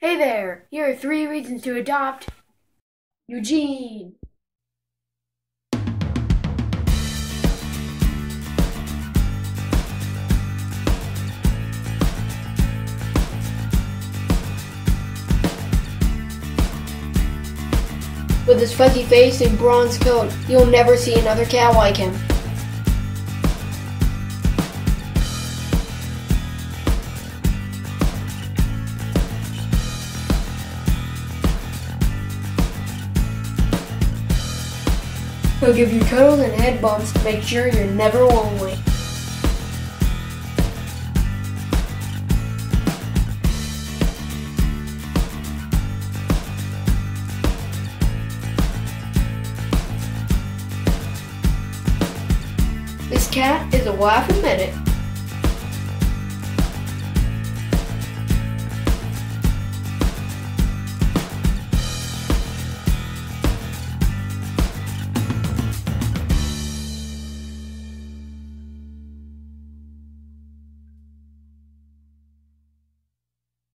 Hey there! Here are three reasons to adopt Eugene. With his fuzzy face and bronze coat, you'll never see another cat like him. He'll give you cuddles and head bumps to make sure you're never lonely. This cat is a laugh a minute.